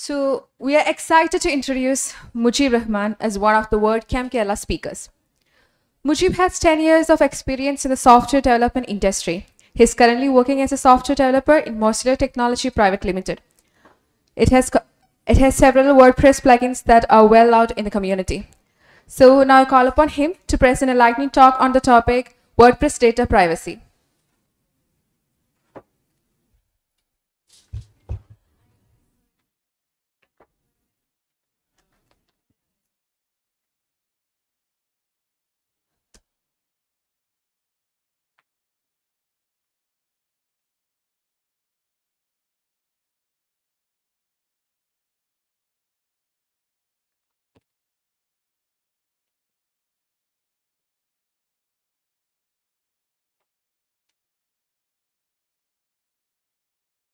So, we are excited to introduce Mujib Rahman as one of the WordCamp Kerala speakers. Mujib has 10 years of experience in the software development industry. He is currently working as a software developer in Mozilor Technology Private Limited. It has, it has several WordPress plugins that are well out in the community. So, now I call upon him to present a lightning talk on the topic WordPress data privacy.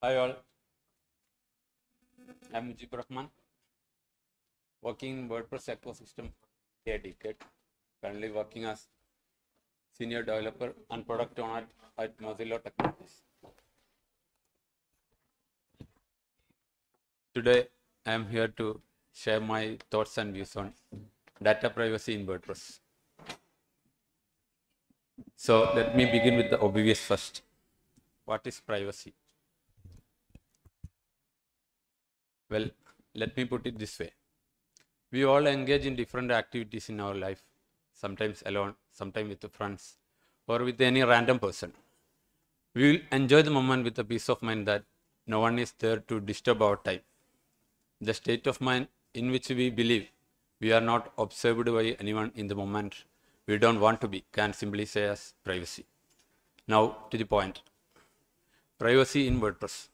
Hi all. I'm Mujib Rahman, working in WordPress ecosystem a decade. Currently working as senior developer and product owner at Mozilor Technologies. Today, I am here to share my thoughts and views on data privacy in WordPress. So let me begin with the obvious first. What is privacy? Well, let me put it this way. We all engage in different activities in our life, sometimes alone, sometimes with friends, or with any random person. We will enjoy the moment with a peace of mind that no one is there to disturb our time. The state of mind in which we believe we are not observed by anyone in the moment we don't want to be can simply say as privacy. Now to the point. Privacy in WordPress.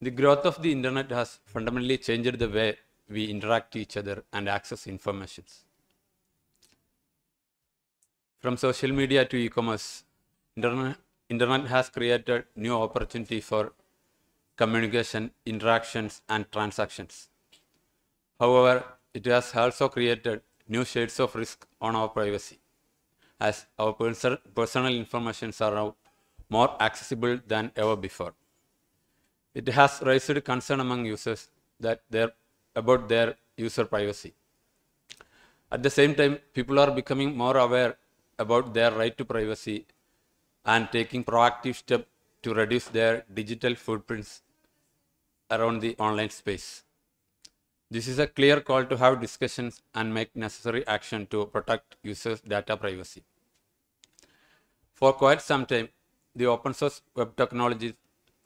The growth of the internet has fundamentally changed the way we interact with each other and access information. From social media to e-commerce, internet, internet has created new opportunity for communication, interactions, and transactions. However, it has also created new shades of risk on our privacy, as our personal information are now more accessible than ever before. It has raised concern among users that about their user privacy. At the same time, people are becoming more aware about their right to privacy and taking proactive steps to reduce their digital footprints around the online space. This is a clear call to have discussions and make necessary action to protect users' data privacy. For quite some time, the open source web technologies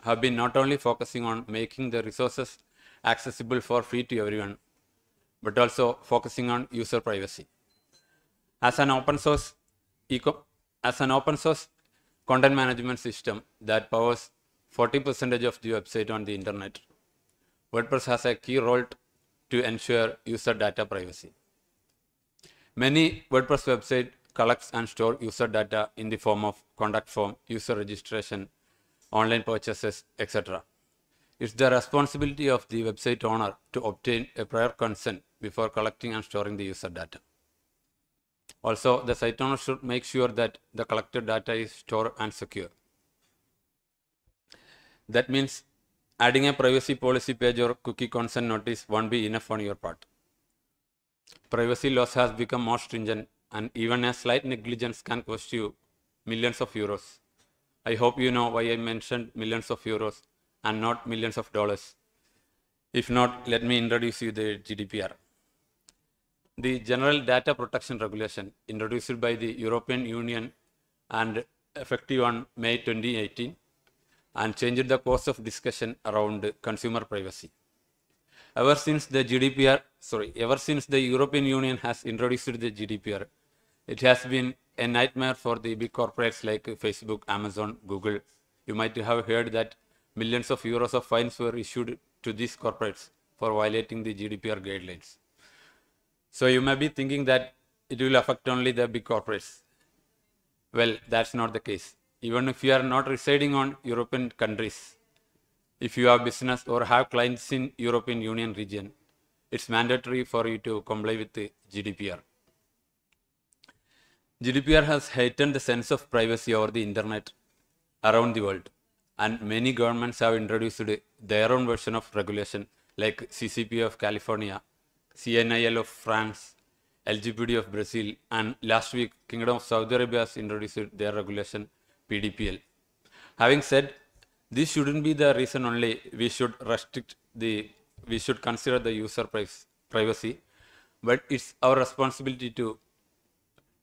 have been not only focusing on making the resources accessible for free to everyone, but also focusing on user privacy. As an open source eco- as an open source content management system that powers 40% of the website on the internet, WordPress has a key role to ensure user data privacy. Many WordPress websites collects and store user data in the form of contact form, user registration, online purchases, etc. It's the responsibility of the website owner to obtain a prior consent before collecting and storing the user data. Also, the site owner should make sure that the collected data is stored and secure. That means adding a privacy policy page or cookie consent notice won't be enough on your part. Privacy laws has become more stringent and even a slight negligence can cost you millions of euros. I hope you know why I mentioned millions of euros and not millions of dollars. If not, let me introduce you the GDPR. The General Data Protection Regulation introduced by the European Union and effective on May 2018 and changed the course of discussion around consumer privacy. Ever since the GDPR, sorry, ever since the European Union has introduced the GDPR, it has been a nightmare for the big corporates like Facebook, Amazon, Google. You might have heard that millions of euros of fines were issued to these corporates for violating the GDPR guidelines. So you may be thinking that it will affect only the big corporates. Well, that's not the case. Even if you are not residing on European countries, if you have business or have clients in European Union region, it's mandatory for you to comply with the GDPR. GDPR has heightened the sense of privacy over the internet around the world, and many governments have introduced their own version of regulation like CCP of California, CNIL of France, LGPD of Brazil, and last week Kingdom of Saudi Arabia has introduced their regulation PDPL. Having said, this shouldn't be the reason only we should restrict the, we should consider the user privacy, privacy, but it's our responsibility to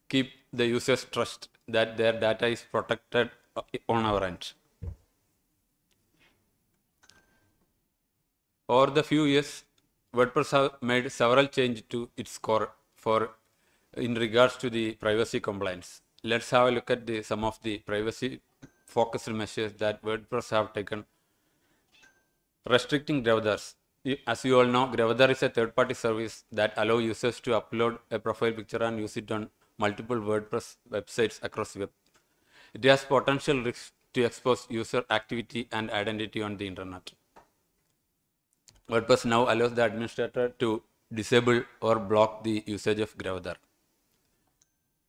keep the users trust that their data is protected uh, on our end. Over the few years, WordPress have made several changes to its core for in regards to the privacy compliance. Let's have a look at the, some of the privacy focused measures that WordPress have taken. Restricting Gravatars. As you all know, Gravatar is a third-party service that allows users to upload a profile picture and use it on multiple WordPress websites across web. It has potential risks to expose user activity and identity on the internet. WordPress now allows the administrator to disable or block the usage of Gravatar.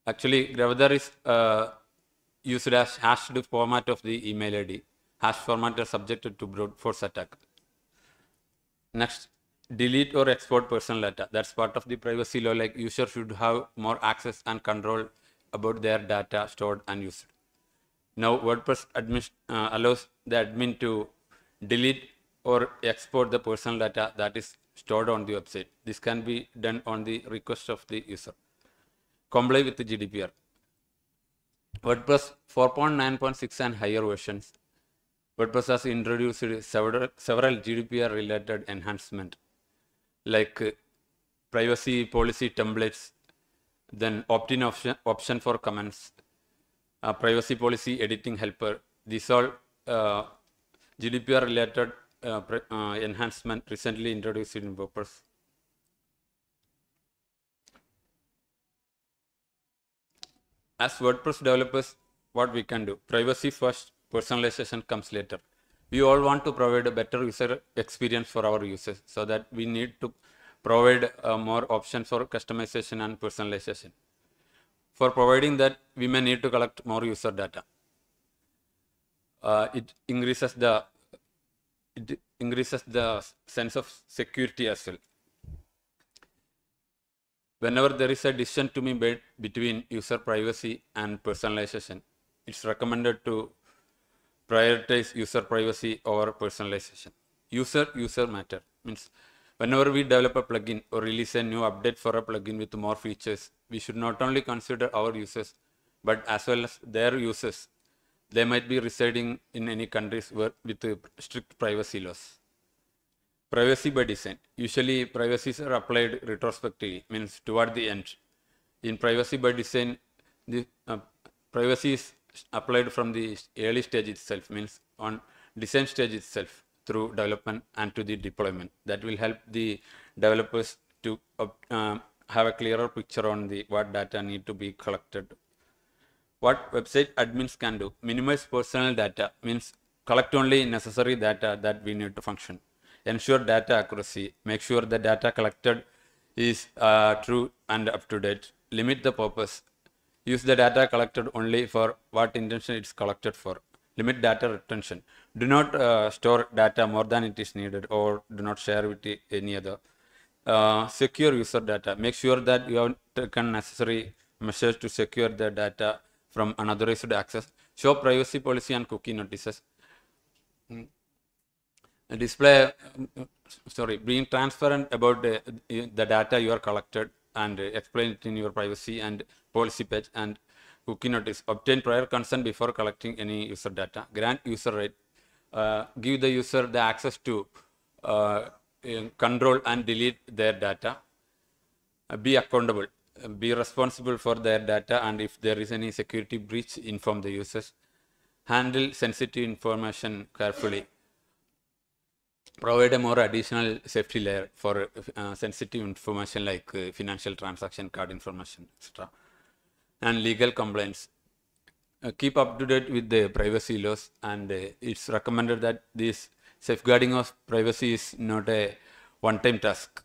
Actually, Gravatar is uh, used as hashed format of the email ID. Hash format is subjected to brute force attack. Next, delete or export personal data. That's part of the privacy law. Like user should have more access and control about their data stored and used. Now, WordPress admin, uh, allows the admin to delete or export the personal data that is stored on the website. This can be done on the request of the user. Comply with the GDPR. WordPress 4.9.6 and higher versions. WordPress has introduced several, several GDPR related enhancements like uh, privacy policy templates, then opt-in option, option for comments, uh, privacy policy editing helper. These all uh, GDPR related uh, uh, enhancement recently introduced in WordPress. As WordPress developers, what we can do? Privacy first, personalization comes later. We all want to provide a better user experience for our users so that we need to provide uh, more options for customization and personalization. For providing that, we may need to collect more user data. Uh, it increases the it increases the sense of security as well. Whenever there is a decision to be made between user privacy and personalization, it's recommended to prioritize user privacy over personalization. User user matter means whenever we develop a plugin or release a new update for a plugin with more features, we should not only consider our users, but as well as their users they might be residing in any countries where, with strict privacy laws. Privacy by design. Usually privacies are applied retrospectively, means toward the end. In privacy by design, the uh, privacy is applied from the early stage itself, means on design stage itself through development and to the deployment. That will help the developers to uh, have a clearer picture on the what data need to be collected what website admins can do. Minimize personal data means collect only necessary data that we need to function. Ensure data accuracy. Make sure the data collected is uh, true and up to date. Limit the purpose. Use the data collected only for what intention it's collected for. Limit data retention. Do not uh, store data more than it is needed or do not share with any other. Uh, secure user data. Make sure that you have taken necessary measures to secure the data from unauthorized access, show privacy policy and cookie notices. Mm. Display, sorry, being transparent about the, the data you are collected and explain it in your privacy and policy page and cookie notice. Obtain prior consent before collecting any user data. Grant user right. Uh, give the user the access to uh, control and delete their data. Uh, be accountable be responsible for their data and if there is any security breach inform the users handle sensitive information carefully provide a more additional safety layer for uh, sensitive information like uh, financial transaction card information etc and legal compliance uh, keep up to date with the privacy laws and uh, it's recommended that this safeguarding of privacy is not a one time task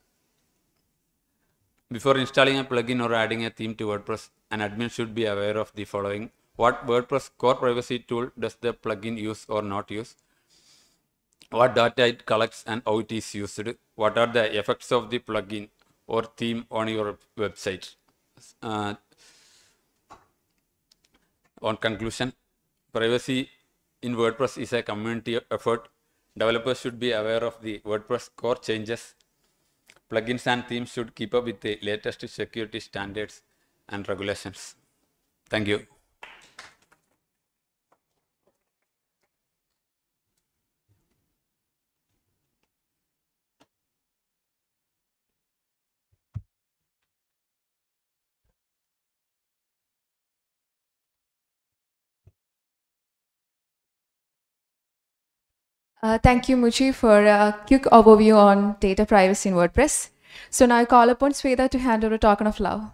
before installing a plugin or adding a theme to WordPress, an admin should be aware of the following. What WordPress core privacy tool does the plugin use or not use? What data it collects and how it is used, what are the effects of the plugin or theme on your website. Uh, on conclusion, privacy in WordPress is a community effort. Developers should be aware of the WordPress core changes. Plugins and themes should keep up with the latest security standards and regulations. Thank you. Uh, thank you, Muchi, for a quick overview on data privacy in WordPress. So now I call upon Sweta to hand over a token of love.